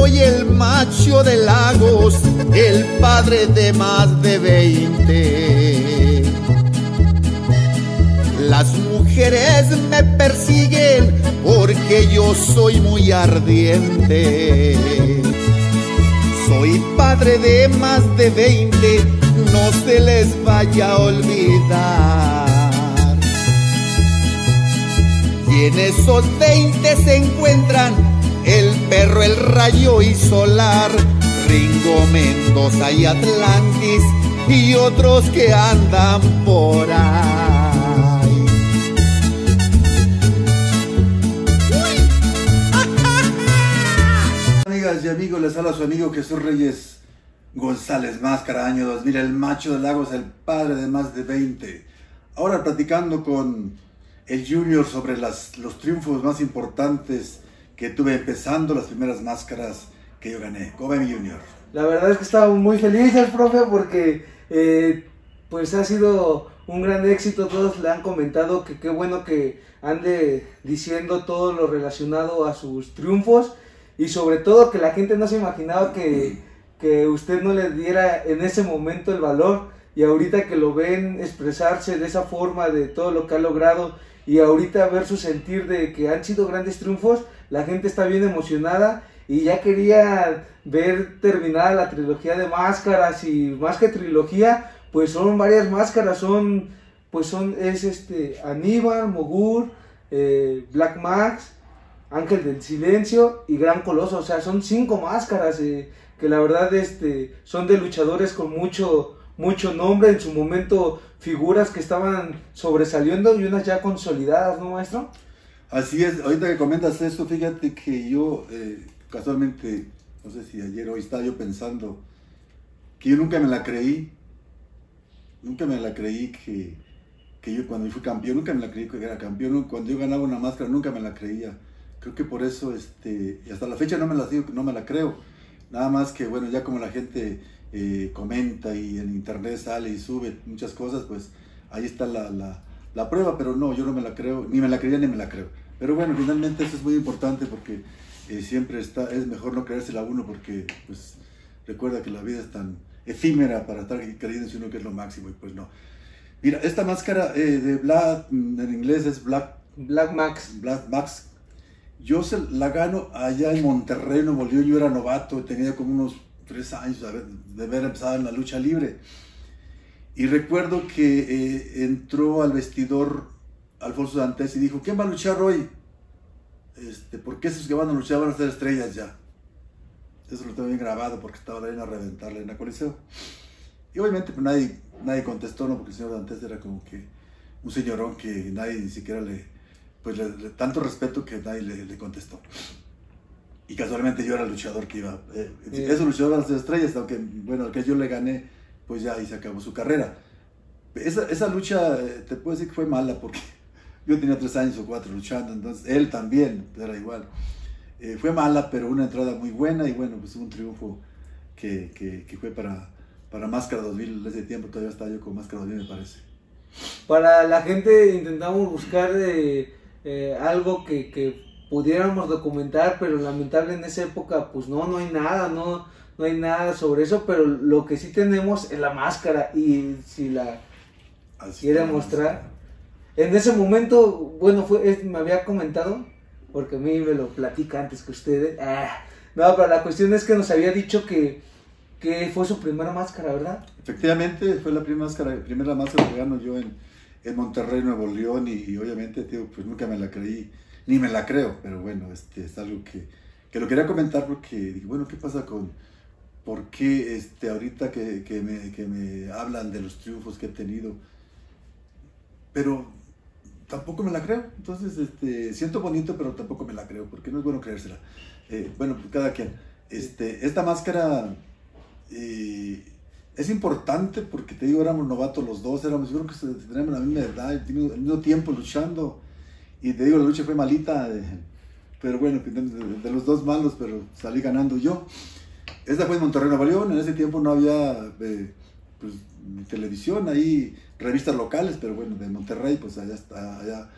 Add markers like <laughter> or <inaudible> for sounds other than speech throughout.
soy el macho de lagos, el padre de más de veinte. Las mujeres me persiguen porque yo soy muy ardiente. Soy padre de más de veinte, no se les vaya a olvidar. Y en esos veinte se encuentran el perro, el rayo y solar, Ringo Mendoza y Atlantis y otros que andan por ahí. <laughs> Amigas y amigos, les habla su amigo Jesús Reyes González Máscara, año 2000, el macho de Lagos, el padre de más de 20. Ahora platicando con el Junior sobre las, los triunfos más importantes que tuve empezando las primeras máscaras que yo gané. ¿Cómo Junior? La verdad es que estaba muy feliz el profe porque eh, pues ha sido un gran éxito. Todos le han comentado que qué bueno que ande diciendo todo lo relacionado a sus triunfos y sobre todo que la gente no se imaginaba que, que usted no le diera en ese momento el valor y ahorita que lo ven expresarse de esa forma de todo lo que ha logrado y ahorita ver su sentir de que han sido grandes triunfos, la gente está bien emocionada y ya quería ver terminada la trilogía de máscaras y más que trilogía, pues son varias máscaras, son pues son es este Aníbal, Mogur, eh, Black Max, Ángel del Silencio y Gran Coloso, o sea, son cinco máscaras eh, que la verdad este son de luchadores con mucho mucho nombre, en su momento figuras que estaban sobresaliendo y unas ya consolidadas, ¿no, maestro? Así es, ahorita que comentas esto, fíjate que yo eh, casualmente, no sé si ayer o hoy estaba yo pensando que yo nunca me la creí, nunca me la creí que, que yo cuando fui campeón, nunca me la creí que era campeón, cuando yo ganaba una máscara nunca me la creía. Creo que por eso, este, hasta la fecha no me la digo, no me la creo. Nada más que, bueno, ya como la gente eh, comenta y en internet sale y sube muchas cosas, pues ahí está la, la, prueba, pero no, yo no me la creo, ni me la creía ni me la creo. Pero bueno, finalmente eso es muy importante porque eh, siempre está, es mejor no creérsela a uno porque pues recuerda que la vida es tan efímera para estar creyendo uno que es lo máximo y pues no. Mira, esta máscara eh, de Black, en inglés es Black, Black Max. Black Max. Yo se la gano allá en Monterrey, Nuevo León. Yo era novato, tenía como unos tres años de haber empezado en la lucha libre. Y recuerdo que eh, entró al vestidor Alfonso Dantes y dijo, ¿quién va a luchar hoy? Este, porque esos que van a luchar van a ser estrellas ya. Eso lo tengo bien grabado porque estaba la a reventarle en la coliseo. Y obviamente pues, nadie, nadie contestó, ¿no? Porque el señor Dantes era como que un señorón que nadie ni siquiera le, pues le, tanto respeto que nadie le, le, contestó. Y casualmente yo era el luchador que iba. Eh, sí. Esos luchadores de estrellas, aunque, bueno, que yo le gané, pues ya ahí se acabó su carrera. Esa, esa lucha, eh, te puedo decir que fue mala porque <laughs> yo tenía tres años o cuatro luchando, entonces él también era igual. Eh, fue mala, pero una entrada muy buena y bueno, pues un triunfo que, que, que fue para, para Máscara 2000. En ese tiempo todavía estaba yo con Máscara 2000, me parece. Para la gente intentamos buscar eh, eh, algo que, que, pudiéramos documentar, pero lamentable en esa época, pues no, no hay nada, no, no hay nada sobre eso, pero lo que sí tenemos es la máscara y si la Así quiere mostrar. En ese momento, bueno, fue, es- me había comentado, porque a mí me lo platica antes que ustedes. Ah, no, pero la cuestión es que nos había dicho que, que fue su primera máscara, ¿verdad? Efectivamente, fue la primera máscara, primera máscara que gano yo en, en Monterrey, Nuevo León, y, y obviamente, tío, pues nunca me la creí, ni me la creo, pero bueno, este, es algo que, que lo quería comentar porque dije, bueno, ¿qué pasa con, por qué este, ahorita que, que, me, que me hablan de los triunfos que he tenido? Pero tampoco me la creo, entonces este, siento bonito, pero tampoco me la creo, porque no es bueno creérsela. Eh, bueno, pues cada quien. Este, esta máscara eh, es importante porque te digo, éramos novatos los dos, éramos, yo creo que teníamos la misma edad, el mismo, el mismo tiempo luchando. Y te digo, la lucha fue malita, eh, pero bueno, de, de, los dos malos, pero salí ganando yo. Esta fue en Monterrey, Nuevo León, en ese tiempo no había eh, pues, televisión, ahí revistas locales, pero bueno, de Monterrey, pues allá está, allá,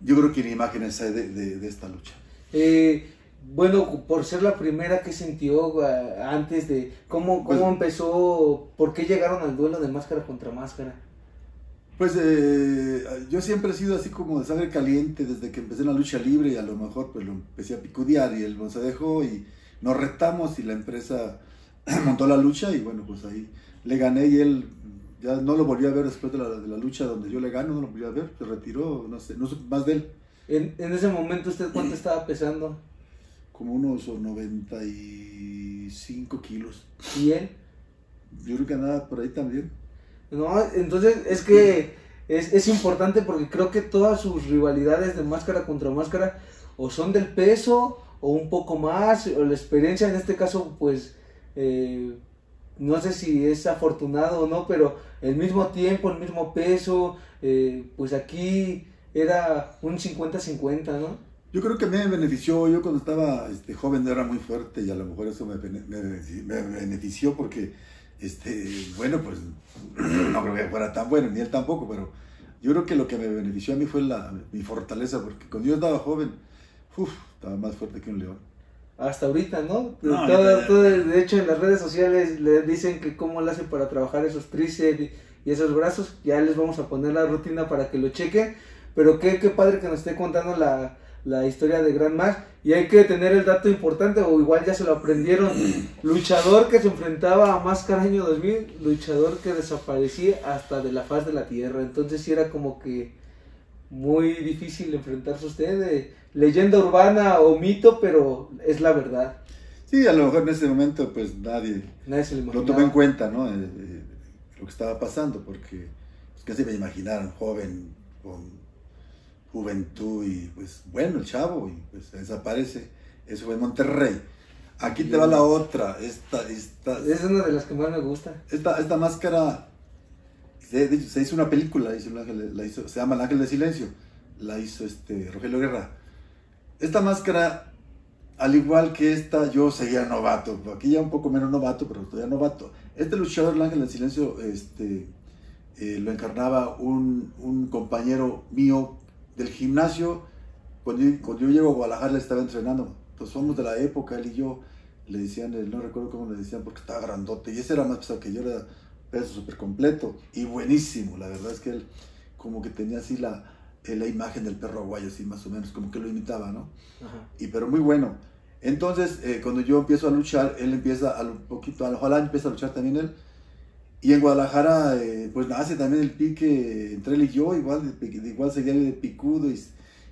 yo creo que ni imágenes hay de, de, de esta lucha. Eh, bueno, por ser la primera que sintió antes de cómo, cómo Pues- empezó, por qué llegaron al duelo de máscara contra máscara. Pues eh, yo siempre he sido así como de sangre caliente desde que empecé en la lucha libre y a lo mejor pues lo empecé a picudear y él no se dejó y nos retamos y la empresa <clears throat> montó la lucha y bueno pues ahí le gané y él ya no lo volví a ver después de la, de la lucha donde yo le gano, no lo volví a ver, se retiró, no sé, no supe más de él, En, en ese momento, ¿usted cuánto <clears throat> estaba pesando? como unos 95 kilos. ¿Y él? Yo creo que andaba por ahí también. No, entonces es que es, es importante porque creo que todas sus rivalidades de máscara contra máscara o son del peso o un poco más, o la experiencia en este caso pues eh, no sé si es afortunado o no, pero el mismo tiempo, el mismo peso, eh, pues aquí era un 50-50, ¿no? Yo creo que me benefició, yo cuando estaba este, joven era muy fuerte y a lo mejor eso me, bene- me benefici- me benefició porque, este, bueno, pues <clears throat> no creo que fuera tan bueno, ni él tampoco, pero yo creo que lo que me benefició a mí fue la, mi fortaleza, porque cuando yo estaba joven, uf, estaba más fuerte que un león. Hasta ahorita, ¿no? No, Todo- ahorita ya- todo- de hecho, en las redes sociales le dicen que cómo le hace para trabajar esos tríceps y esos brazos. Ya les vamos a poner la rutina para que lo chequen. Pero qué, qué padre que nos esté contando la, la historia de Gran Max. Y hay que tener el dato importante, o igual ya se lo aprendieron. <clears throat> Luchador que se enfrentaba a Máscara año 2000, luchador que desaparecía hasta de la faz de la tierra. Entonces sí era como que muy difícil enfrentarse a usted. eh, leyenda urbana o mito, pero es la verdad. Sí, a lo mejor en ese momento pues nadie Nadie se lo lo tomó en cuenta, ¿no? Eh, eh, lo que estaba pasando, porque pues, casi me imaginaron joven, con juventud y pues bueno, el chavo, y pues desaparece. Eso fue en Monterrey. Aquí te va la otra, esta, esta, Es una de las que más me gusta. esta, esta máscara, se, de hecho, se hizo una película, hizo un ángel- la hizo- se llama El Ángel de Silencio, la hizo este Rogelio Guerra. Esta máscara, al igual que esta, yo seguía novato, aquí ya un poco menos novato, pero todavía novato. Este luchador, el Ángel del Silencio, este, eh, lo encarnaba un, un compañero mío del gimnasio. Cuando yo, cuando yo llego a Guadalajara, le estaba entrenando. Entonces somos de la época, él y yo. Le decían, él, no recuerdo cómo le decían, porque estaba grandote. Y ese era más pesado que yo, era peso súper completo y buenísimo. La verdad es que él como que tenía así la, eh, la imagen del perro aguayo, así más o menos, como que lo imitaba, ¿no? Ajá. y pero muy bueno. Entonces, eh, cuando yo empiezo a luchar, él empieza a un poquito, ojalá empieza a luchar también él. Y en Guadalajara, eh, pues nace también el pique entre él y yo, igual, igual seguía de picudo y,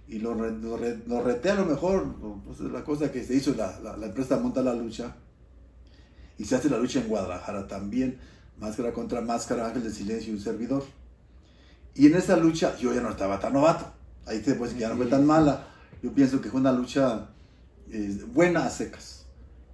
y lo, re- lo, re- lo reté a lo mejor. Pues es la cosa que se hizo, la, la, la empresa monta la lucha y se hace la lucha en Guadalajara también, máscara contra máscara, ángel de silencio y un servidor. Y en esa lucha yo ya no estaba tan novato, ahí te pues que ya no fue tan mala. Yo pienso que fue una lucha eh, buena a secas,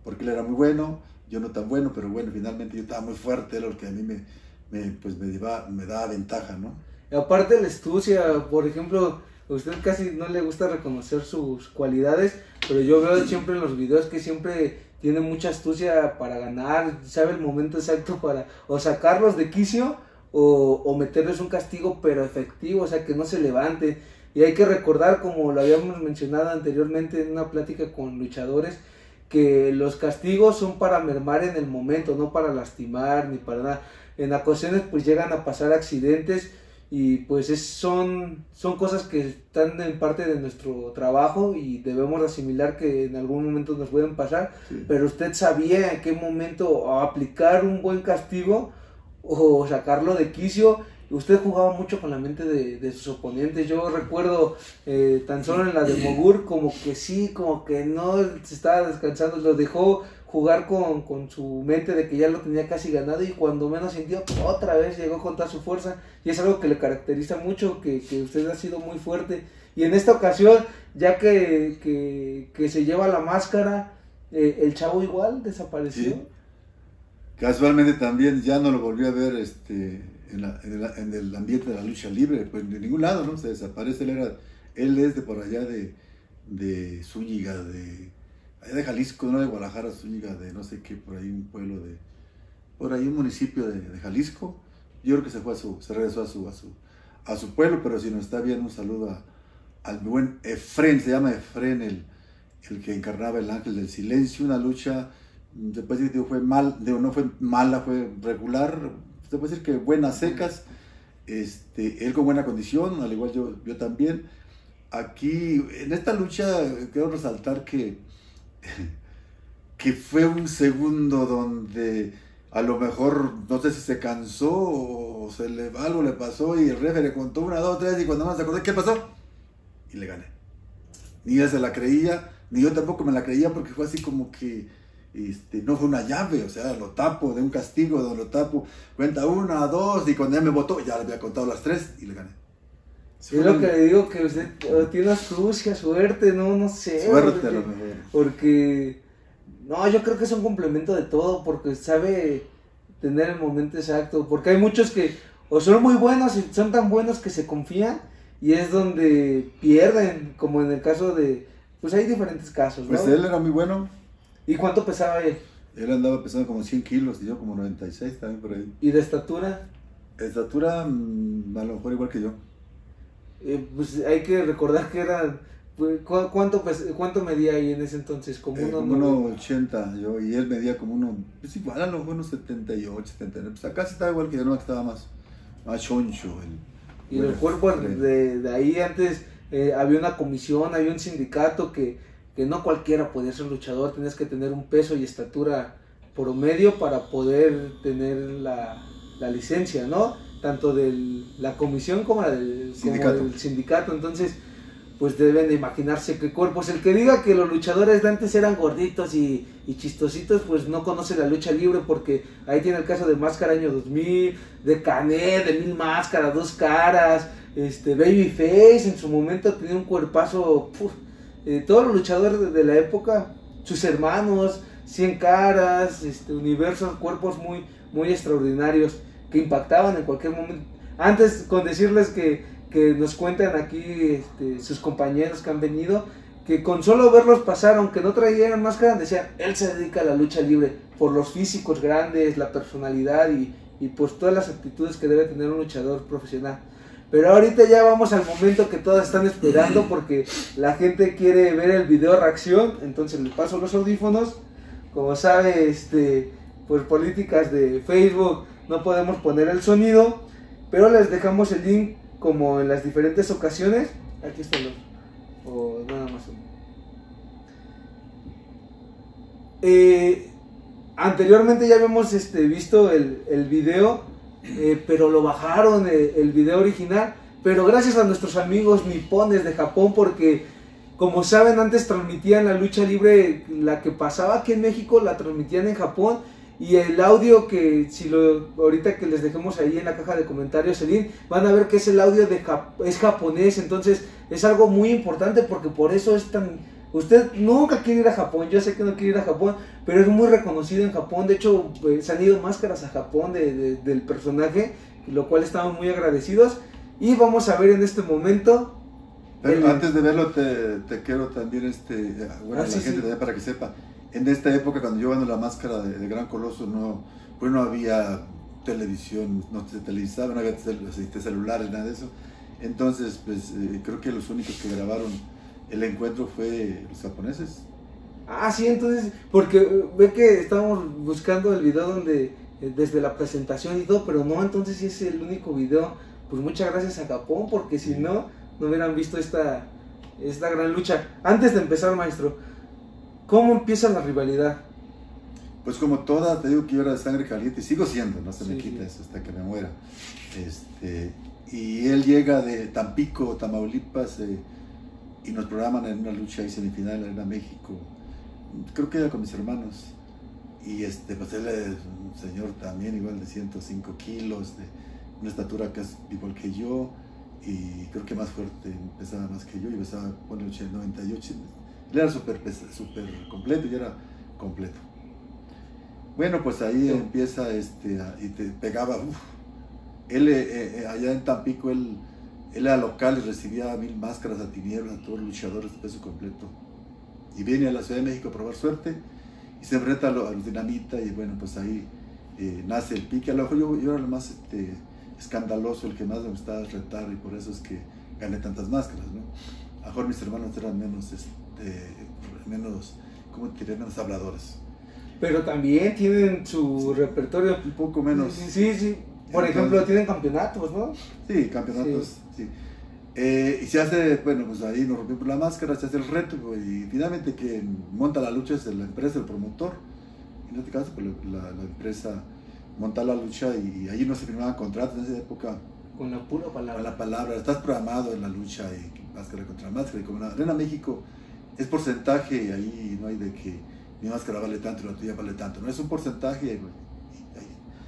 porque él era muy bueno, yo no tan bueno, pero bueno, finalmente yo estaba muy fuerte, era lo que a mí me, me, pues me, daba, me daba ventaja, ¿no? Y aparte la astucia, por ejemplo, a usted casi no le gusta reconocer sus cualidades, pero yo veo siempre en los videos que siempre tiene mucha astucia para ganar, sabe el momento exacto para o sacarlos de quicio o, o meterles un castigo pero efectivo, o sea que no se levante. Y hay que recordar, como lo habíamos mencionado anteriormente en una plática con luchadores, que los castigos son para mermar en el momento, no para lastimar ni para nada. En ocasiones pues llegan a pasar accidentes y pues es, son, son cosas que están en parte de nuestro trabajo y debemos asimilar que en algún momento nos pueden pasar, Sí. pero usted sabía en qué momento aplicar un buen castigo o sacarlo de quicio. Usted jugaba mucho con la mente de, de sus oponentes. Yo recuerdo eh, tan solo en la de Mogur como que sí, como que no se estaba descansando, lo dejó jugar con, con su mente de que ya lo tenía casi ganado y cuando menos sintió otra vez llegó con toda su fuerza y es algo que le caracteriza mucho, que, que usted ha sido muy fuerte y en esta ocasión ya que, que, que se lleva la máscara, eh, el chavo igual desapareció. Sí. Casualmente también ya no lo volví a ver este, en, la- en el, en el ambiente de la lucha libre, pues de ningún lado, ¿no? Se desaparece, él, era, él es de por allá de, de Zúñiga, de, allá de Jalisco, no de Guadalajara, Zúñiga, de no sé qué, por ahí un pueblo de, por ahí un municipio de, de Jalisco. Yo creo que se fue a su, se regresó a su, a su, a su pueblo, pero si nos está viendo un saludo a- al buen Efren, se llama Efren el, el que encarnaba el ángel del silencio, una lucha, después fue mal, no fue mala, fue regular, se puede decir que buenas secas, este, él con buena condición, al igual yo, yo también. Aquí, en esta lucha, quiero resaltar que, <laughs> que fue un segundo donde a lo mejor, no sé si se cansó o se le, algo le pasó y el refe le contó una, dos, tres y cuando más se acordó, ¿qué pasó? Y le gané. Ni él se la creía, ni yo tampoco me la creía porque fue así como que este, no fue una llave, o sea, lo tapo de un castigo, lo tapo, cuenta una, dos, y cuando él me votó, ya le había contado las tres y le gané. Sí, es lo que le digo, que usted tiene astucia, suerte, no, no sé. Suerte, lo mejor. Porque, no, yo creo que es un complemento de todo, porque sabe tener el momento exacto, porque hay muchos que o son muy buenos y son tan buenos que se confían, y es donde pierden, como en el caso de, pues hay diferentes casos, Pues él era muy bueno, ¿Y cuánto pesaba él? Él andaba pesando como 100 kilos y yo como 96 también por ahí. ¿Y de estatura? estatura, mm, a lo mejor igual que yo. Eh, pues hay que recordar que era. Pues, ¿cuánto, ¿Cuánto medía ahí en ese entonces? Como eh, uno, como 80 yo, y él medía como uno, pues igual a lo mejor unos 78, 79, pues acá sí estaba igual que yo, no, estaba más, más choncho. El, y el cuerpo de, de, ahí antes eh, había una comisión, había un sindicato que que no cualquiera podía ser luchador, tenías que tener un peso y estatura promedio para poder tener la, licencia, ¿no? Tanto de la comisión como, la del, sindicato. Entonces, pues deben de imaginarse qué cuerpos. El que diga que los luchadores de antes eran gorditos y, y, chistositos, pues no conoce la lucha libre, porque ahí tiene el caso de Máscara Año 2000, de Canet, de Mil Máscaras, Dos Caras, este Babyface en su momento tenía un cuerpazo. Eh, todos los luchadores de, la época, sus hermanos, Cien Caras, este, universos, cuerpos muy, muy extraordinarios que impactaban en cualquier momento. Antes, con decirles que, que nos cuentan aquí este, sus compañeros que han venido, que con solo verlos pasar, aunque no traían máscara, decían, él se dedica a la lucha libre por los físicos grandes, la personalidad y, y pues todas las actitudes que debe tener un luchador profesional. Pero ahorita ya vamos al momento que todas están esperando porque la gente quiere ver el video reacción. Entonces les paso los audífonos. Como sabe, este, por políticas de Facebook no podemos poner el sonido. Pero les dejamos el link como en las diferentes ocasiones. Aquí está el O nada más eh, anteriormente ya habíamos este, visto el, el video eh, pero lo bajaron eh, el video original. Pero gracias a nuestros amigos nipones de Japón, porque como saben, antes transmitían la lucha libre, la que pasaba aquí en México, la transmitían en Japón. Y el audio que, si lo, ahorita que les dejemos ahí en la caja de comentarios, Selin, van a ver que es el audio de es japonés. Entonces es algo muy importante porque por eso es tan Usted nunca quiere ir a Japón, yo sé que no quiere ir a Japón, pero es muy reconocido en Japón. De hecho, pues, se han ido máscaras a Japón del personaje, lo cual estamos muy agradecidos. Y vamos a ver en este momento. Pero antes de verlo, te, quiero también, este, bueno, ah, la gente para que sepa. En esta época, cuando yo ando la máscara de, Gran Coloso, no, pues no había televisión, no se televisaba, no había este, celulares, nada de eso. Entonces, pues eh, creo que los únicos que grabaron el encuentro fue los japoneses. Ah, sí, entonces, porque eh, ve que estábamos buscando el video donde, eh, desde la presentación y todo, pero no, entonces sí es el único video. Pues muchas gracias a Japón, porque si no, no hubieran visto esta, esta gran lucha. Antes de empezar, maestro, ¿cómo empieza la rivalidad? Pues como toda, te digo que yo era de sangre caliente, y sigo siendo, no se me quita eso hasta que me muera. Este, y él llega de Tampico, Tamaulipas, eh, y nos programan en una lucha y semifinal en Arena México. Creo que era con mis hermanos. Y este, pues él es un señor también, igual de 105 kilos, de una estatura es igual que yo, y creo que más fuerte, pesaba más que yo, y pesaba, por 98. Él era súper super completo, y era completo. Bueno, pues ahí empieza, este, y te pegaba, Él, eh, eh, allá en Tampico, él él era local y recibía mil máscaras a tinieblas, a todos los luchadores de peso completo. Y viene a la Ciudad de México a probar suerte y se enfrenta a los, dinamita y bueno, pues ahí eh, nace el pique. A lo mejor yo, era lo más este, escandaloso, el que más me gustaba retar y por eso es que gané tantas máscaras, ¿no? A lo mejor mis hermanos eran menos, menos, ¿cómo te diré? Menos habladores. Pero también tienen su repertorio. Un poco menos. Sí, sí. Por ejemplo, tienen campeonatos, ¿no? Sí, campeonatos, sí. Eh, y se hace, bueno, pues ahí nos rompimos la máscara, se hace el reto, y finalmente quien monta la lucha es la empresa, el promotor. En este caso, pues la, la empresa monta la lucha y, ahí no se firmaban contratos en esa época. Con la pura palabra. Con la palabra, estás programado en la lucha y máscara contra máscara. Y como la Arena México es porcentaje, y ahí no hay de que mi máscara vale tanto y la tuya vale tanto. No es un porcentaje.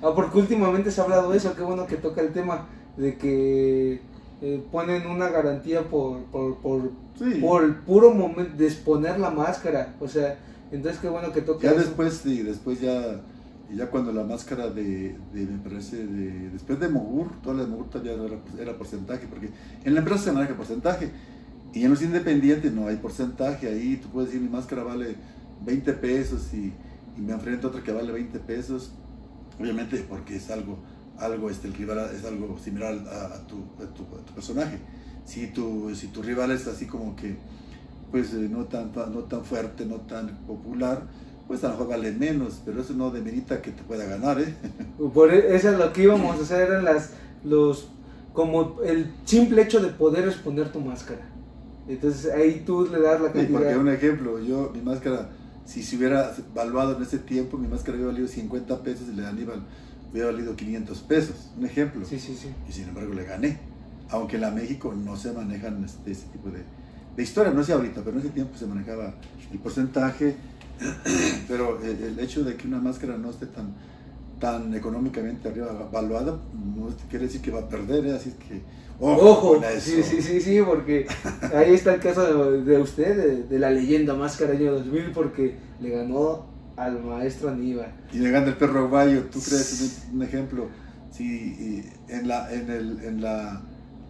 Ah, porque últimamente se ha hablado de eso, qué bueno que toca el tema de que eh, ponen una garantía por, por, por, por el puro momento de exponer la máscara. O sea, entonces qué bueno que toca Ya después, sí, después ya, ya cuando la máscara de, me parece, de, después de Mogur, toda la de Mogur todavía era, era porcentaje, porque en la empresa se maneja porcentaje. Y en los independientes no hay porcentaje, ahí tú puedes decir mi máscara vale 20 pesos y, y me enfrento a otra que vale 20 pesos, obviamente porque es algo, algo este, el rival es algo similar a, tu, tu, personaje. Si tu, si tu rival es así como que, pues eh, no, tan, no tan fuerte, no tan popular, pues a lo mejor vale menos, pero eso no demerita que te pueda ganar, ¿eh? <laughs> Por e, eso es lo que íbamos a hacer, eran las, los, como el simple hecho de poder responder tu máscara. Entonces ahí tú le das la cantidad. Sí, porque un ejemplo, yo, mi máscara, si se hubiera valuado en ese tiempo, mi máscara hubiera valido 50 pesos y le Aníbal hubiera valido 500 pesos. Un ejemplo. Sí, sí, sí. Y sin embargo le gané. Aunque en la México no se manejan este, ese tipo de, de historia, no sé ahorita, pero en ese tiempo se manejaba el porcentaje. <clears throat> pero el, el hecho de que una máscara no esté tan, tan económicamente arriba valuada, no quiere decir que va a perder, ¿eh? así que Ojo, sí, sí, sí, sí, porque ahí está el caso de, usted, de, la leyenda Máscara año 2000, porque le ganó al maestro Aníbal. Y le gana el perro aguayo, ¿tú crees un, ejemplo? Sí, en la, en el, en la,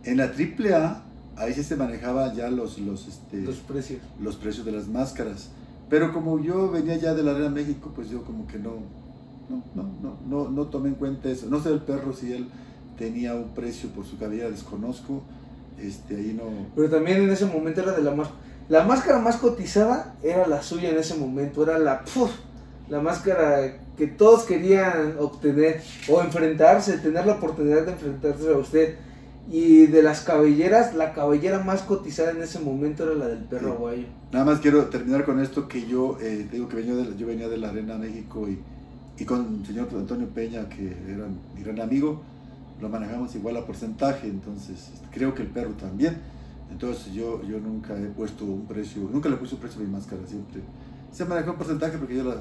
en la AAA, ahí sí se manejaba ya los, los, este, los precios. Los precios de las máscaras. Pero como yo venía ya de la Arena México, pues yo como que no, no, no, no, no, no tomé en cuenta eso. No sé el perro si él tenía un precio por su cabellera, desconozco. Este, ahí no... Pero también en ese momento era de la más... La máscara más cotizada era la suya en ese momento, era la... la máscara que todos querían obtener o enfrentarse, tener la oportunidad de enfrentarse a usted. Y de las cabelleras, la cabellera más cotizada en ese momento era la del perro aguayo. Nada más quiero terminar con esto que yo eh, digo que venía de, yo venía de la Arena México y, y con el señor Antonio Peña, que era mi gran amigo, lo manejamos igual a porcentaje, entonces este, creo que el perro también. Entonces yo, yo nunca he puesto un precio, nunca le puse un precio a mi máscara, siempre se manejó un porcentaje porque yo la,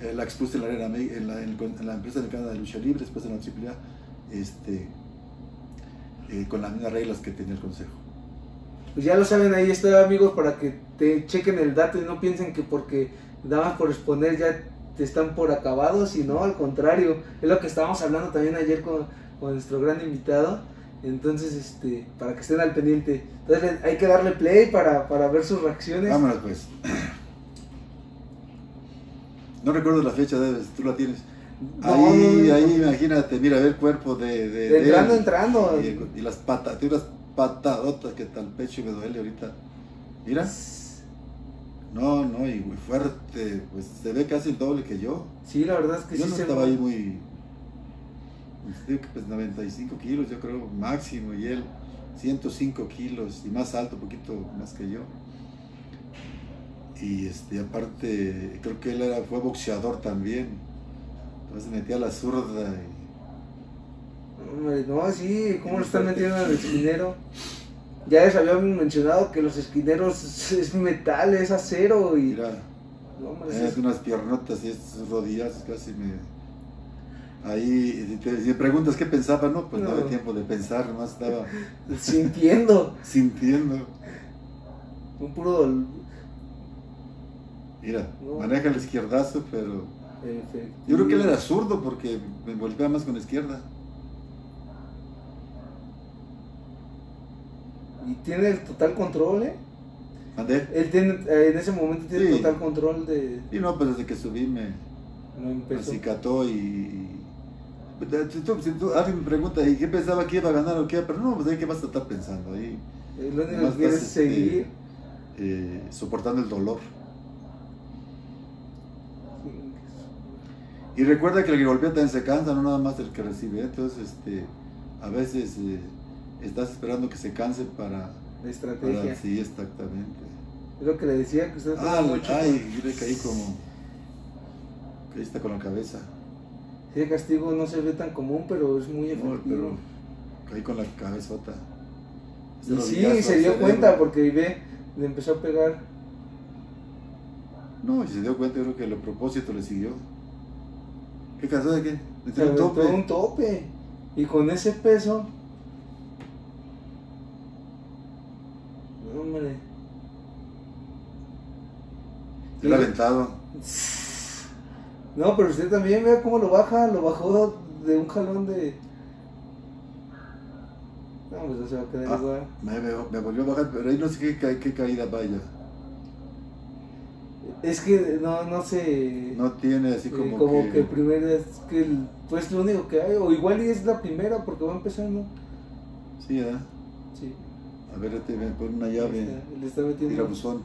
eh, la expuse en la, arena, en, la, en, la empresa de lucha libre, después en la AAA, este, eh, con las mismas reglas que tenía el consejo. Pues ya lo saben, ahí está amigos, para que te chequen el dato y no piensen que porque daban por exponer ya te están por acabados, sino al contrario, es lo que estábamos hablando también ayer con, con nuestro gran invitado. Entonces, este, para que estén al pendiente. Entonces hay que darle play para, para ver sus reacciones. Vámonos pues. No recuerdo la fecha, debes, tú la tienes. ahí, ahí imagínate, mira, ver el cuerpo de... de, entrando, entrando. Y, las patas, tiene unas patadotas que tal pecho me duele ahorita. Mira. No, no, y muy fuerte, pues se ve casi el doble que yo. Sí, la verdad es que yo sí. Yo no estaba ahí muy, pues 95 kilos, yo creo, máximo, y él 105 kilos y más alto, un poquito más que yo. Y este, aparte, creo que él era, fue boxeador también. Entonces metía la zurda. No, sí, ¿cómo lo están metiendo en el esquinero? Ya les habían mencionado que los esquineros es metal, es acero y. Mira, es, unas piernotas y estas rodillas casi me Ahí, si, te, me preguntas qué pensaba, no, pues no, había tiempo de pensar, nomás estaba <laughs> sintiendo. <laughs> sintiendo. Un puro. Mira, maneja el izquierdazo, pero. Yo creo que él era zurdo porque me golpea más con la izquierda. Y tiene el total control, ¿eh? ¿Andé? Él tiene, eh, en ese momento tiene total control de. Y no, pues desde que subí me. Me acicató y, si tú, alguien me pregunta, ¿y qué pensaba que iba a ganar o qué? Pero no, pues ahí qué vas a estar pensando ahí. Lo único que quieres seguir. eh, soportando el dolor. Y recuerda que el que golpea también se cansa, no nada más el que recibe. Entonces, este, a veces eh, estás esperando que se canse para... La estrategia. para- sí, exactamente. Es lo que le decía que usted Ah, mucho. ay, yo le caí como... Caíste con la cabeza. Sí, el castigo no se ve tan común, pero es muy No, efectivo. pero caí con la cabezota. Y sí, se dio cuenta porque ve, le empezó a pegar. No, y se dio cuenta, yo creo que el propósito le siguió. ¿Qué cansó de qué? ¿De Se un tope? un tope. Y con ese peso. Hombre. Era aventado. No, pero usted también vea cómo lo baja, lo bajó de un jalón de. No, pues no se va a quedar Ah. igual. Me, me, me volvió a bajar, pero ahí no sé qué, qué caída vaya. Es que no, no sé. No tiene así eh, como, como que... que, primero es que el- pues lo único que hay, o igual y es la primera porque va empezando. Sí, ¿verdad? Sí. A ver, este, me pone una llave. está, le está metiendo. No, No,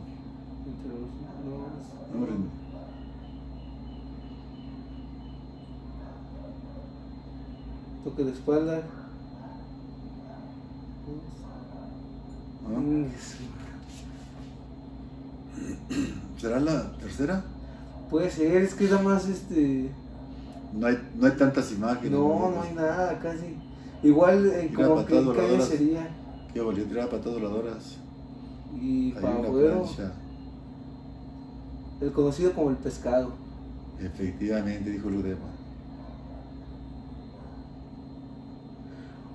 hombre. toque de espalda. ¿no? <clears throat> ¿Será la tercera? Puede ser, es que nada más este. No hay, no hay tantas imágenes. No, no hay nada, casi. Igual, eh, como que voladoras. sería. Qué volvió a tirar patadas voladoras. Y Hay una Pagüero, plancha. el conocido como el pescado. Efectivamente, dijo Ludema.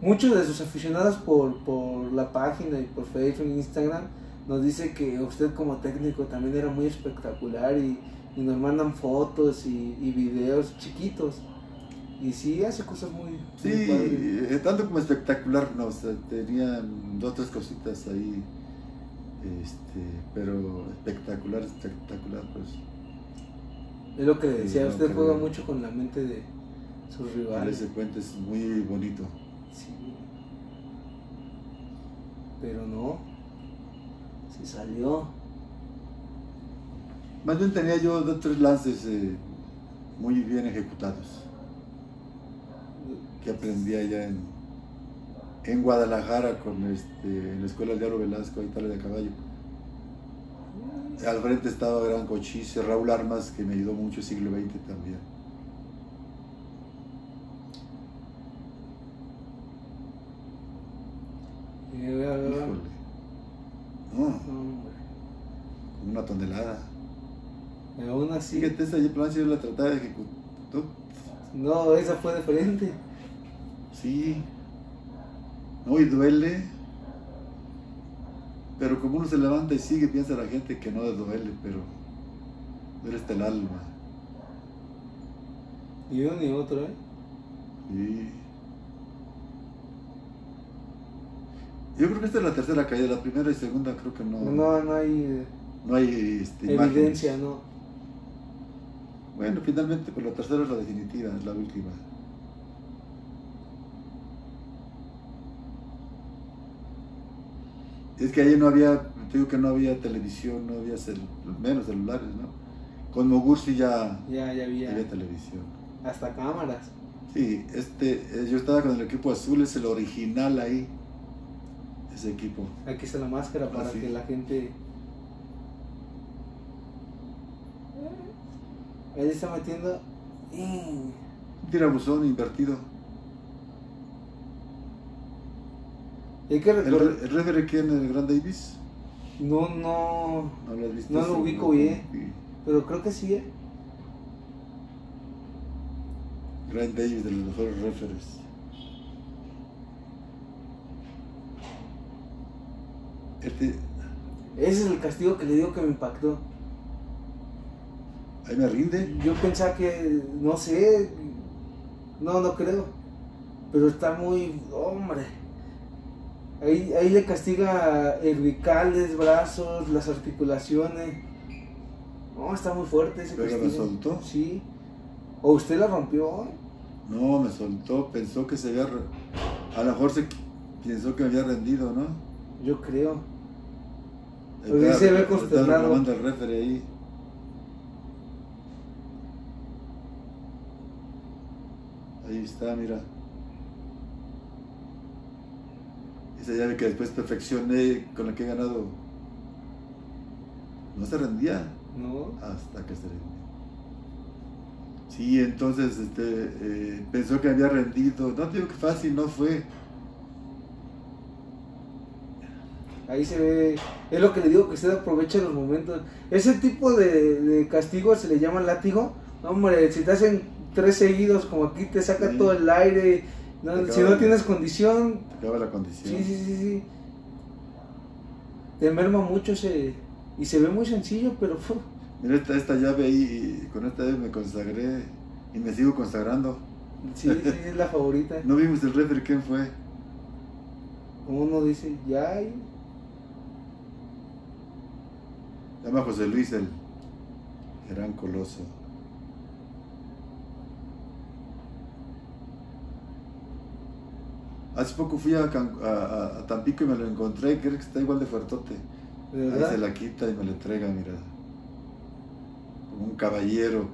Muchos de sus aficionados por, por la página y por Facebook e Instagram nos dice que usted como técnico también era muy espectacular y, y nos mandan fotos y, y videos chiquitos. Y sí, hace cosas muy, Sí, eh, tanto como espectacular, no, o sea, tenían dos, tres cositas ahí, este, pero espectacular, espectacular, pues, Es lo que Sí, decía, no, usted juega mucho con la mente de sus ese rivales. puente es muy bonito. Sí. Pero no, se salió. Más bien tenía yo dos, tres lances eh, muy bien ejecutados, que aprendí allá en, en Guadalajara con este, en la escuela del Diablo Velasco, ahí tal de caballo. Al frente estaba Gran Cochise, Raúl Armas, que me ayudó mucho, siglo XX también. Vea, Híjole. No, no, hombre. como una tonelada. Y aún así, Fíjate, esa plancha yo la trataba de ejecutar. no, esa fue de frente. Sí. No, y duele. Pero como uno se levanta y sigue, piensa la gente que no le duele, pero duele hasta el alma. Ni uno ni otro, ¿eh? Sí. Yo creo que esta es la tercera caída, la primera y segunda creo que no, No, no hay eh, no hay este, evidencia, imágenes. ¿no? Bueno, finalmente, pues la tercera es la definitiva, es la última. Es que ahí no había, te digo que no había televisión, no había cel- menos celulares, ¿no? Con Mogur sí ya Ya, ya había había televisión. hasta cámaras. Sí, este, eh, yo estaba con el equipo azul, es el original ahí, ese equipo. Aquí está la máscara para que la gente. Ahí está metiendo. Un tirabuzón invertido. Hay que ¿El, recordar. re- el referee quién? ¿El Gran Davis? No, no. ¿No lo has visto? No lo ubico bien. sí. Pero creo que sí, ¿eh? Grant Davis de los mejores referees. Este, Ese es el castigo que le digo que me impactó. ahí me rinde. Yo pensaba que. No sé. No, no creo. Pero está muy. Hombre. Ahí, ahí le castiga cervicales, brazos, las articulaciones. No, está muy fuerte ese Pero me castigo. soltó. Sí. ¿O usted la rompió? No, me soltó, pensó que se había. A lo mejor se pensó que me había rendido, ¿no? Yo creo. Porque se ve consternado. el referee ahí. Ahí está, mira. Esa llave que después perfeccioné con la que he ganado. No se rendía. No. Hasta que se rendía. Sí, entonces este, eh, pensó que había rendido. No digo que fácil, no fue. Ahí se ve, es lo que le digo, que usted aprovecha los momentos. Ese tipo de, de castigo se le llama látigo. hombre, si te hacen tres seguidos, como aquí te saca todo el aire. si no tienes condición. Te acaba la condición. Sí, sí, sí, sí. Te merma mucho ese. Y se ve muy sencillo, pero. Mira esta, esta llave ahí, con esta llave me consagré y me sigo consagrando. Sí, sí, <laughs> es la favorita. ¿No vimos el refer quién fue? Uno dice, ya. Llama José Luis el gran coloso. Hace poco fui a, a, Tampico y me lo encontré, creo que está igual de fuertote. Ahí se la quita y me la entrega, mira. Como un caballero,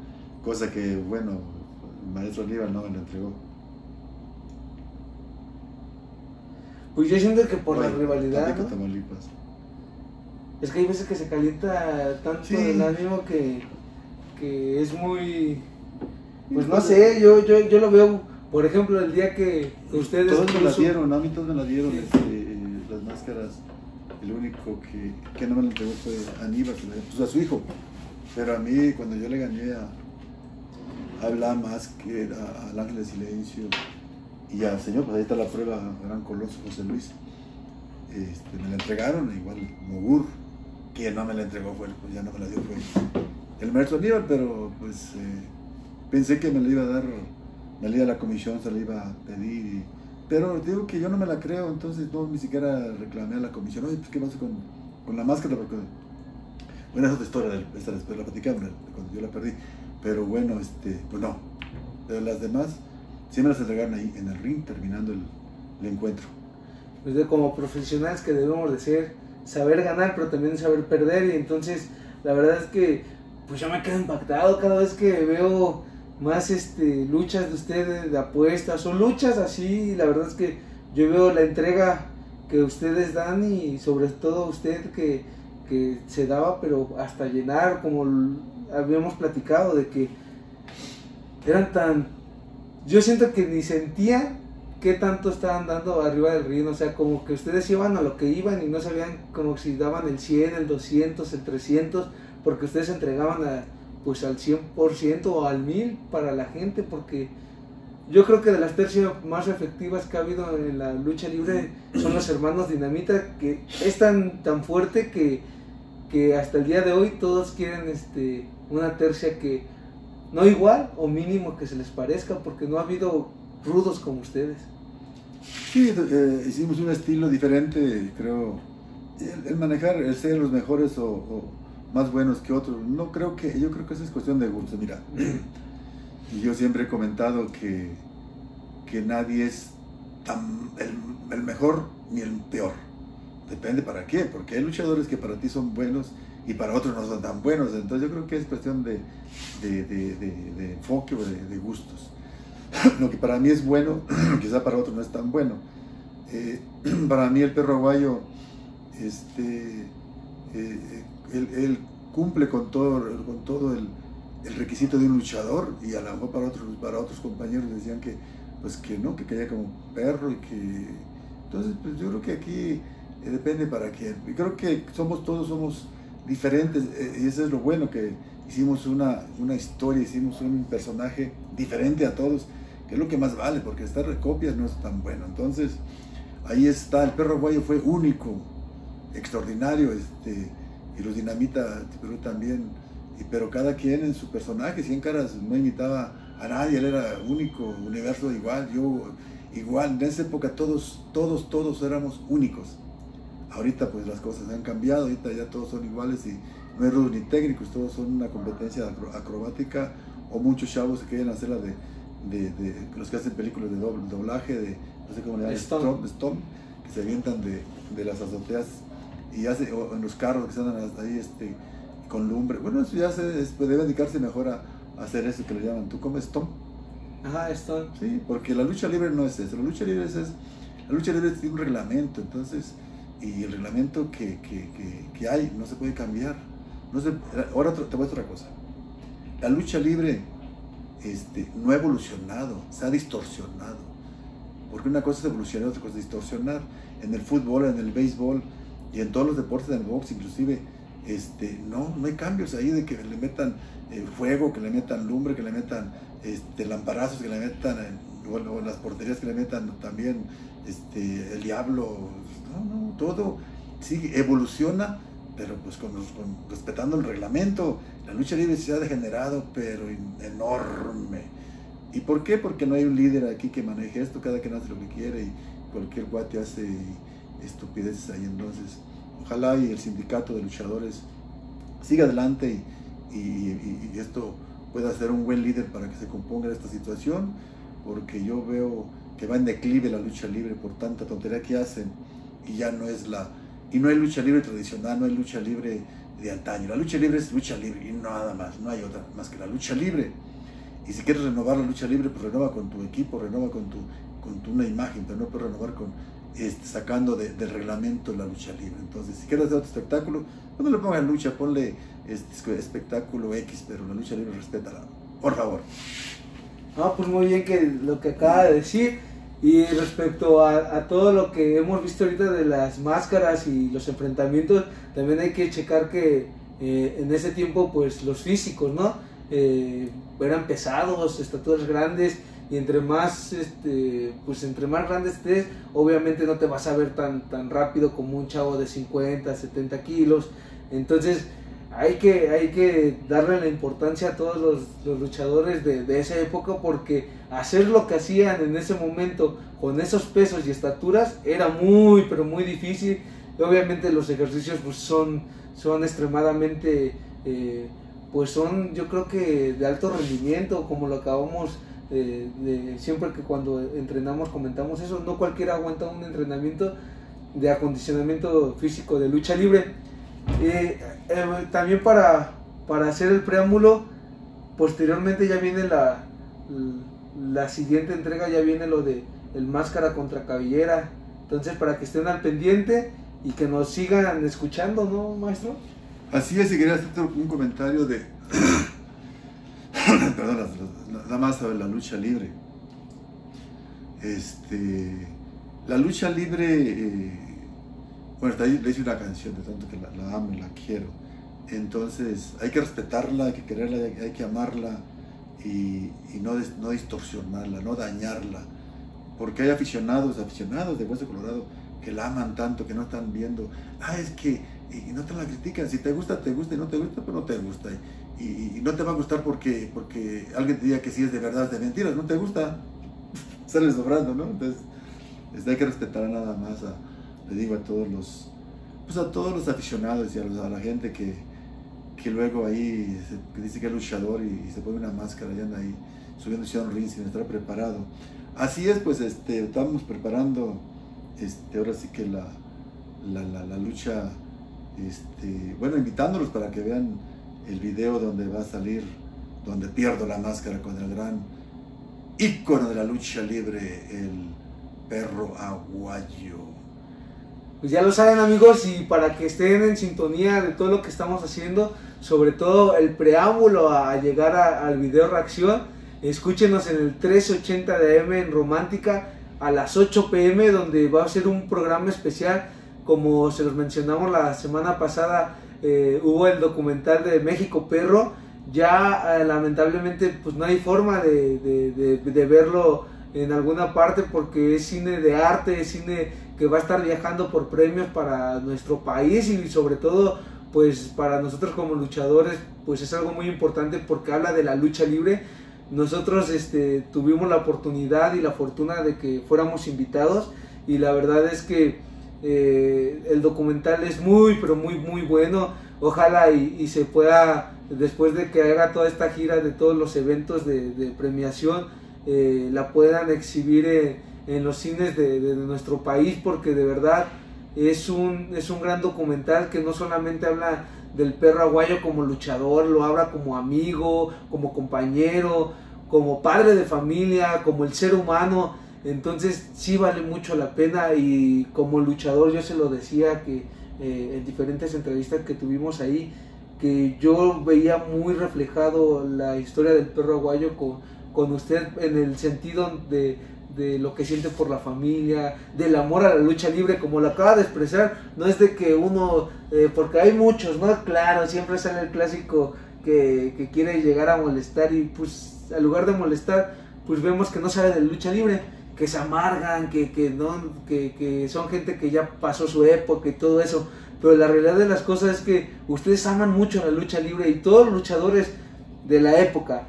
cosa que, bueno, el maestro Aníbal no me la entregó. Pues yo siento que por la rivalidad. Es que hay veces que se calienta tanto el ánimo que, que es muy. Pues no sé, yo, yo, yo lo veo, por ejemplo, el día que, ustedes. Todos me la dieron, a mí todos me la dieron, este, las máscaras. El único que, que no me la entregó fue Aníbal, que puso a su hijo. Pero a mí, cuando yo le gané a, hablar más que al Ángel de Silencio y al Señor, pues ahí está la prueba, gran coloso José Luis. Este, me la entregaron, igual Mogur, quien no me la entregó fue, pues ya no me la dio, fue el maestro Aníbal, pero pues eh, pensé que me la iba a dar, me la iba a la comisión, se la iba a pedir, pero digo que yo no me la creo, entonces no ni siquiera reclamé a la comisión, oye, pues qué pasa con, con la máscara, porque bueno, es otra historia, esta después la platicamos, cuando yo la perdí, pero bueno, este, pues no, pero las demás sí me las entregaron ahí en el ring terminando el, el encuentro. Pues de como profesionales que debemos de ser, saber ganar, pero también saber perder. Y entonces, la verdad es que, pues yo me quedo impactado cada vez que veo más este, luchas de ustedes, de apuestas, o luchas así. La verdad es que yo veo la entrega que ustedes dan y sobre todo usted que, que se daba, pero hasta llenar, como habíamos platicado, de que eran tan... Yo siento que ni sentía qué tanto estaban dando arriba del río, o sea, como que ustedes iban a lo que iban y no sabían como si daban el 100, el 200, el 300, porque ustedes entregaban a, pues al 100% o al 1000 para la gente, porque yo creo que de las tercias más efectivas que ha habido en la lucha libre son los hermanos Dinamita, que es tan, tan fuerte que, que hasta el día de hoy todos quieren este, una tercia que no igual o mínimo que se les parezca, porque no ha habido rudos como ustedes. Sí, eh, hicimos un estilo diferente, creo. El, manejar, el ser los mejores o, más buenos que otros, no creo que, yo creo que eso es cuestión de gusto. Mira, y yo siempre he comentado que, que nadie es tan, el, mejor ni el peor. Depende para qué, porque hay luchadores que para ti son buenos y para otros no son tan buenos. Entonces yo creo que es cuestión de, de, de enfoque o de, gustos. <laughs> lo que para mí es bueno, <clears throat> quizá para otro no es tan bueno. Eh, <clears throat> para mí el perro aguayo, este, eh, él, cumple con todo, con todo el, requisito de un luchador y a lo mejor para otros, para otros compañeros decían que, pues que no, que caía como perro y que... Entonces, pues yo creo que aquí eh, depende para quién. Y creo que somos todos somos diferentes y eso es lo bueno que hicimos una, una historia, hicimos un personaje diferente a todos que es lo que más vale, porque estar de copias no es tan bueno. Entonces, ahí está, el perro guayo fue único, extraordinario, este, y los dinamita Perú también, pero cada quien en su personaje, Cien Caras no imitaba a nadie, él era único, universo igual, yo igual, en esa época todos, todos, todos éramos únicos. Ahorita pues las cosas han cambiado, ahorita ya todos son iguales y no hay rudos ni técnicos, todos son una competencia acrobática o muchos chavos que quieren hacer la de de, de, los que hacen películas de doble, doblaje, de no sé cómo le llaman, Stone, que se avientan de, de, las azoteas y hace, o en los carros que están ahí este, con lumbre. Bueno, eso ya se pues, debe dedicarse mejor a, hacer eso que le llaman, ¿tú comes Tom? Ajá, Stone. Sí, porque la lucha libre no es eso, la lucha libre es, la lucha libre tiene un reglamento, entonces, y el reglamento que, que, que, que hay no se puede cambiar. No se, ahora te voy a otra cosa. La lucha libre este, no ha evolucionado, se ha distorsionado. Porque una cosa es evolucionar, otra cosa es distorsionar. En el fútbol, en el béisbol y en todos los deportes, en el box inclusive, este, no, no hay cambios ahí de que le metan eh, fuego, que le metan lumbre, que le metan este, lamparazos, que le metan, en, las porterías que le metan también este, el diablo. No, no, todo sigue, evoluciona, pero pues con, respetando el reglamento. La lucha libre se ha degenerado, pero enorme. ¿Y por qué? Porque no hay un líder aquí que maneje esto, cada quien hace lo que quiere y cualquier guate hace estupideces ahí. Entonces, ojalá y el sindicato de luchadores siga adelante y, esto pueda ser un buen líder para que se componga esta situación, porque yo veo que va en declive la lucha libre por tanta tontería que hacen y ya no es la... Y no hay lucha libre tradicional, no hay lucha libre de antaño. La lucha libre es lucha libre y nada más, no hay otra más que la lucha libre. Y si quieres renovar la lucha libre, pues renueva con tu equipo, renueva con tu, con tu una imagen, pero no puedes renovar con este, sacando del reglamento la lucha libre. Entonces, si quieres hacer otro espectáculo, pues no le pongas lucha, ponle este, espectáculo X, pero la lucha libre respétala. Por favor. No, pues muy bien que lo que acaba de decir. Y respecto a, todo lo que hemos visto ahorita de las máscaras y los enfrentamientos, también hay que checar que eh, en ese tiempo, pues los físicos, ¿no? Eh, eran pesados, estaturas grandes y entre más este pues entre más grande estés obviamente no te vas a ver tan tan rápido como un chavo de 50 70 kilos entonces hay que hay que darle la importancia a todos los, luchadores de, esa época porque hacer lo que hacían en ese momento con esos pesos y estaturas era muy pero muy difícil y obviamente los ejercicios pues son son extremadamente eh, pues son yo creo que de alto rendimiento como lo acabamos de, siempre que cuando entrenamos comentamos eso, no cualquiera aguanta un entrenamiento de acondicionamiento físico de lucha libre. Eh, también para, para hacer el preámbulo, posteriormente ya viene la, la siguiente entrega, ya viene lo de el máscara contra cabellera. Entonces, para que estén al pendiente y que nos sigan escuchando, ¿no, maestro? Así es, y quería hacer un comentario de <coughs> perdón, nada más sobre la lucha libre. Este, la lucha libre, eh, bueno, le hice una canción de tanto que la, amo y la quiero. Entonces hay que respetarla, hay que quererla, hay, que amarla y, no, no, distorsionarla, no dañarla. Porque hay aficionados, aficionados de Hueso Colorado que la aman tanto, que no están viendo, ah, es que, y no te la critican, si te gusta, te gusta, y no te gusta, pues no te gusta y, no te va a gustar porque, porque alguien te diga que sí es de verdad, es de mentiras, no te gusta, <laughs> sales sobrando, ¿no? Entonces, este, hay que respetar nada más, a, le digo a todos los, pues a todos los aficionados y a, la gente que, que luego ahí dice que es luchador y, se pone una máscara y anda ahí subiendo a un ring sin estar preparado. Así es, pues este, estamos preparando este, ahora sí que la, la, la, la lucha, este, bueno, invitándolos para que vean el video donde va a salir, donde pierdo la máscara con el gran ícono de la lucha libre, el perro aguayo. Pues ya lo saben amigos y para que estén en sintonía de todo lo que estamos haciendo, sobre todo el preámbulo a llegar al video reacción, escúchenos en el 1380 de AM en Romántica a las 8 pm donde va a ser un programa especial. Como se los mencionamos la semana pasada eh, hubo el documental de México Perro, ya eh, lamentablemente pues no hay forma de, verlo en alguna parte porque es cine de arte, es cine que va a estar viajando por premios para nuestro país y sobre todo pues para nosotros como luchadores pues es algo muy importante porque habla de la lucha libre. Nosotros este, tuvimos la oportunidad y la fortuna de que fuéramos invitados y la verdad es que eh, el documental es muy, pero muy, muy bueno. Ojalá y, se pueda, después de que haga toda esta gira de todos los eventos de, premiación, eh, la puedan exhibir en los cines de, nuestro país, porque de verdad es un, es un gran documental que no solamente habla del perro aguayo como luchador, lo habla como amigo, como compañero, como padre de familia, como el ser humano. Entonces sí vale mucho la pena y como luchador yo se lo decía que eh, en diferentes entrevistas que tuvimos ahí, que yo veía muy reflejado la historia del perro aguayo con, con usted en el sentido de, de lo que siente por la familia, del amor a la lucha libre, como lo acaba de expresar, no es de que uno, eh, porque hay muchos, ¿no? Claro, siempre sale el clásico que, que, quiere llegar a molestar y pues al lugar de molestar, pues vemos que no sabe de lucha libre, que se amargan, que, que, no, que, son gente que ya pasó su época y todo eso, pero la realidad de las cosas es que ustedes aman mucho la lucha libre y todos los luchadores de la época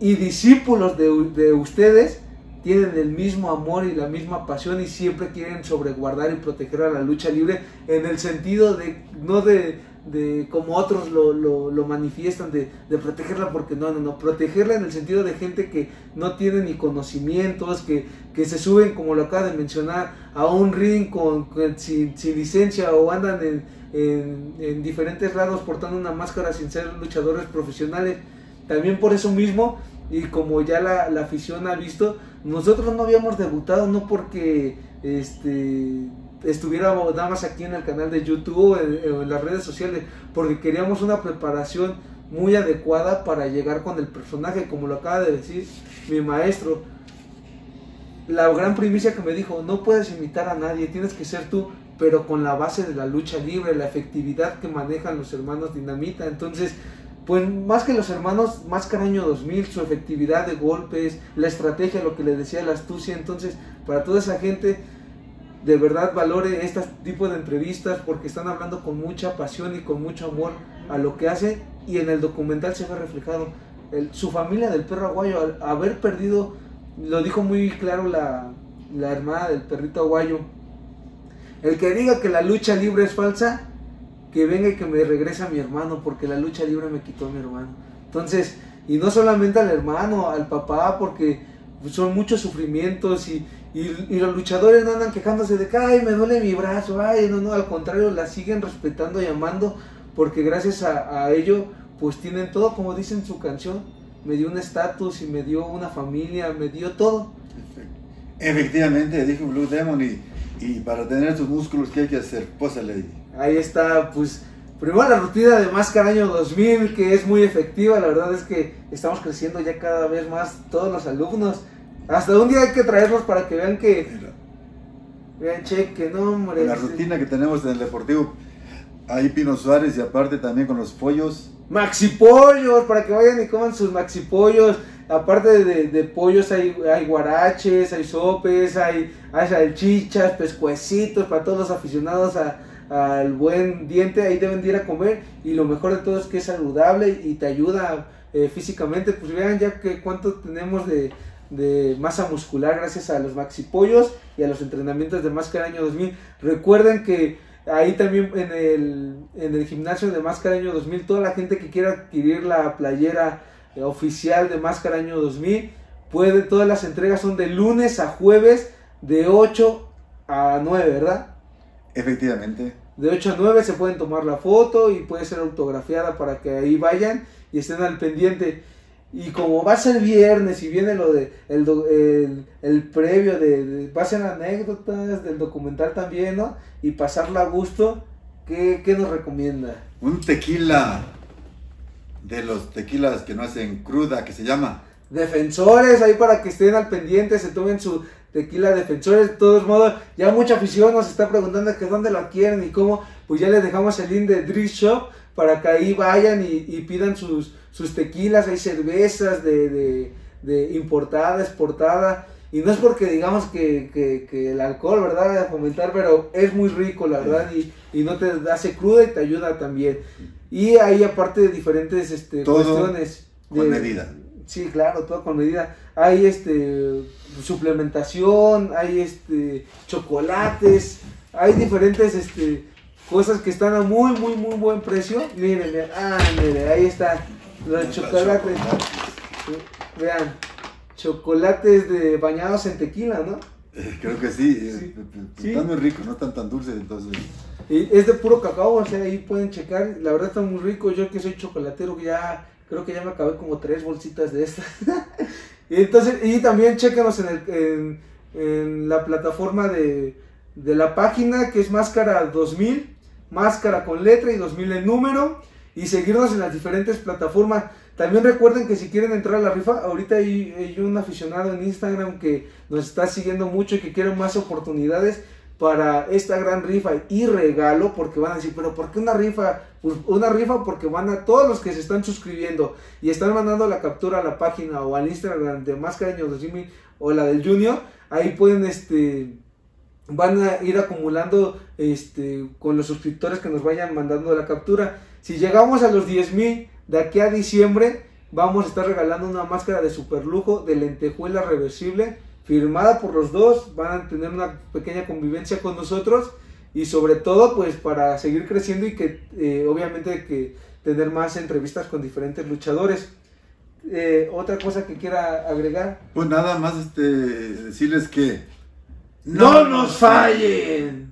y discípulos de ustedes, tienen el mismo amor y la misma pasión y siempre quieren sobreguardar y proteger a la lucha libre en el sentido de, no de, de como otros lo, lo, lo manifiestan, de, de, protegerla porque no, no, no, protegerla en el sentido de gente que no tiene ni conocimientos, que, que se suben, como lo acaba de mencionar, a un ring con, sin, sin, licencia o andan en, en, en diferentes lados portando una máscara sin ser luchadores profesionales. También por eso mismo y como ya la, la, afición ha visto, nosotros no habíamos debutado no porque este estuviéramos nada más aquí en el canal de YouTube o en, en, las redes sociales, porque queríamos una preparación muy adecuada para llegar con el personaje, como lo acaba de decir mi maestro. La gran primicia que me dijo, no puedes imitar a nadie, tienes que ser tú, pero con la base de la lucha libre, la efectividad que manejan los hermanos Dinamita. Entonces, pues más que los hermanos, Máscara Año 2000, su efectividad de golpes, la estrategia, lo que le decía la astucia. Entonces, para toda esa gente, de verdad valore este tipo de entrevistas porque están hablando con mucha pasión y con mucho amor a lo que hace y en el documental se ve reflejado. El, su familia del perro aguayo, haber perdido, lo dijo muy claro la, la hermana del perrito aguayo, el que diga que la lucha libre es falsa, que venga y que me regrese a mi hermano, porque la lucha libre me quitó a mi hermano. Entonces, y no solamente al hermano, al papá, porque son muchos sufrimientos y, y, los luchadores no andan quejándose de que, ay, me duele mi brazo, ay, no, no, al contrario, la siguen respetando y amando, porque gracias a, ello, pues tienen todo, como dice su canción, me dio un estatus y me dio una familia, me dio todo. Efectivamente, dijo Blue Demon, y, y para tener tus músculos, ¿qué hay que hacer? Pósale. Ahí está, pues, primero la rutina de Máscara Año 2000, que es muy efectiva, la verdad es que estamos creciendo ya cada vez más todos los alumnos. Hasta un día hay que traerlos para que vean que... Vean, cheque, no, hombre. La rutina que tenemos en el Deportivo, ahí Pino Suárez y aparte también con los pollos. Maxi pollos, para que vayan y coman sus maxi pollos. Aparte de, de pollos hay, hay, guaraches, hay sopes, hay, hay salchichas, pescuecitos para todos los aficionados a, al buen diente, ahí deben de ir a comer y lo mejor de todo es que es saludable y te ayuda eh, físicamente, pues vean ya que cuánto tenemos de, masa muscular gracias a los maxi pollos y a los entrenamientos de Máscara Año 2000. Recuerden que ahí también en el, en el gimnasio de Máscara Año 2000, toda la gente que quiera adquirir la playera eh, oficial de Máscara Año 2000, puede, todas las entregas son de lunes a jueves de 8 a 9, ¿verdad? Efectivamente. De 8 a 9 se pueden tomar la foto y puede ser autografiada para que ahí vayan y estén al pendiente. Y como va a ser viernes y viene lo de el, el, el previo de, de, va a ser anécdotas del documental también, ¿no? Y pasarla a gusto, ¿qué, ¿qué, nos recomienda? Un tequila de los tequilas que no hacen cruda, que se llama. Defensores, ahí para que estén al pendiente, se tomen su tequila defensores. De todos modos, ya mucha afición nos está preguntando que dónde lo quieren y cómo. Pues ya les dejamos el link de Drift Shop para que ahí vayan y, y pidan sus, sus, tequilas. Hay cervezas de, de, de, importada, exportada. Y no es porque digamos que, que, que el alcohol, ¿verdad? A fomentar, pero es muy rico, la verdad. Y, y, no te hace cruda y te ayuda también. Y ahí, aparte de diferentes este, Todo cuestiones. Con de, medida. Sí, claro, todo con medida. Hay este suplementación, hay este chocolates, hay diferentes este cosas que están a muy muy muy buen precio. Miren, miren, ah, miren, ahí está los chocolates. Vean, chocolates de bañados en tequila, ¿no? Eh, creo que sí, eh, Sí. eh, Sí. están muy ricos, no están tan dulces, entonces. Y es de puro cacao, o sea, ahí pueden checar. La verdad está muy rico. Yo que soy chocolatero, ya creo que ya me acabé como tres bolsitas de estas. <laughs> y entonces, y también chéquenos en, el, en, la plataforma de, de la página que es Máscara 2000, Máscara con letra y 2000 en número. Y seguirnos en las diferentes plataformas. También recuerden que si quieren entrar a la rifa, ahorita hay un aficionado en Instagram que nos está siguiendo mucho y que quiere más oportunidades para esta gran rifa y regalo, porque van a decir, pero ¿por qué una rifa? Pues una rifa porque van a todos los que se están suscribiendo y están mandando la captura a la página o al Instagram de Más Cariño 2000 o la del Junior, ahí pueden este van a ir acumulando este con los suscriptores que nos vayan mandando la captura. Si llegamos a los 10.000 de aquí a diciembre, vamos a estar regalando una máscara de super lujo de lentejuela reversible firmada por los dos, van a tener una pequeña convivencia con nosotros y sobre todo pues para seguir creciendo y que eh, obviamente que tener más entrevistas con diferentes luchadores. Eh, otra cosa que quiera agregar. Pues nada más este, decirles que. ¡No nos fallen!